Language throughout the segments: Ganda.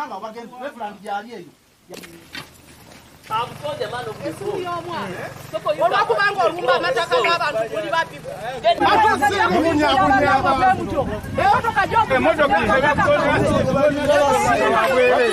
man of bargain reference dey here you. I'm sure the man of the soul. Ọlọ́ kó bá ń kọ̀ ọ̀rùn bá mẹ́ta ká dábàá nítorí bá bí. Má fẹ́ sí ìròyìn àbúrò yàrá.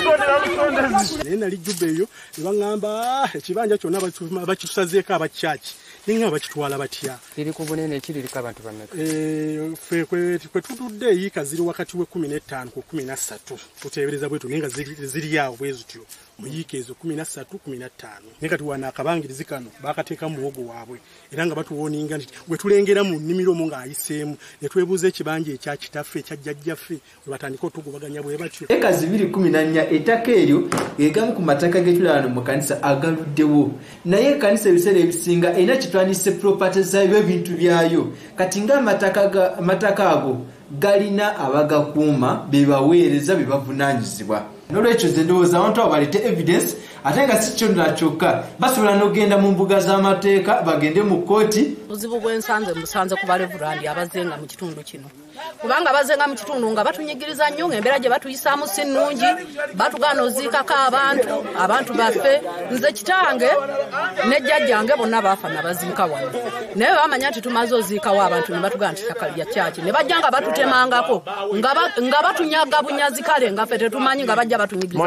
Naye nali jjuba eyo ne baŋŋamba "Ah, ekibanja kyonna baki- bakitusazeeko abakyaki ninga bakitwala batya. Liri ku bunene ki liriko abantu bameka Eh, ffe kwe kwe tutudde eyiika ziri wakati we kumi n'ettaano ku kumi na ssatu tuteebereza bwetu naye nga ziri awo bwe zityo. Mu yiika ezo kumi na ssatu kumi na ttaano naye kati wano akabangirizi kano bakateeka mu muwogo waabwe. Era nga batuwooninga nti bwe tulengera mu nnimiro omu ng'ayiseemu ne twebuuza ekibanja ekya kitaffe ekya jjajjaffe we batandika otugubaganya bwe batyo. Eka zibiri kumi na nnya ettaka eryo gegamu ku mataka getulano mu kanisa agaluddewo. Naye ekanisa ebiseera ebisinga erina kitwanise propaty zayo ebintu byayo. Kati ngaamataka ga- amataka ago galina abagakuuma bebaweereza bebavunanyizibwa nolwekyo ze ndowooza abantu abo balete evidence ate nga si kyonna kyokka. Basobola n'ogenda mu mbuga z'amateeka bagende mu kooti buzibu bwensanze musanze ku balevulandi abazenga mu kitundu kino. Kubanga abazenga mu kitundu nga batunyigiriza nnyo ngaembeera gye batuyisaamu si nnungi batugaana oziikako abantu abantu baffe. Nze kitange ne jjajjange bonna baafa nabaziika wano. Naye bamanya nti tumaze oziikawo abantu ne batugaana nti ttaka lya kyaki ne bajja nga batutemangako nga ba- nga batunyaga bunyazi kale nga ffe tetumanyi nga bajja batunyigiriza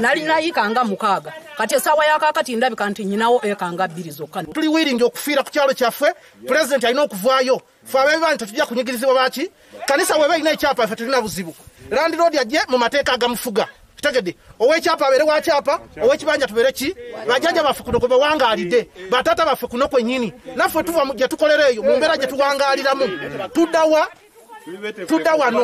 nalina yiika nga mukaaga. Kati essaawa yakakati ndabika nti nyinawo eka nga bbiri zokka. Tuli wiringi okufiira ku kyalo kyaffe. Pulezidenti alina okuvaayo. Fe abebibanyi tetujja kunyigirizibwa baki kanisa weba erina ekyapa ffe tulina buzibu. Landiroodi ajje mu mateeka agamufuga kitegedde ow'ekyapa abeere wa kyapa? Ow'ekibanja tubeere ki? Bajjajja baffe kuno kwe bawangaalidde bataata baffe kuno kwennyini naffe tuva gye tukolera eyo mu mbeera gye tuwangaaliramu tuddawa tudda wano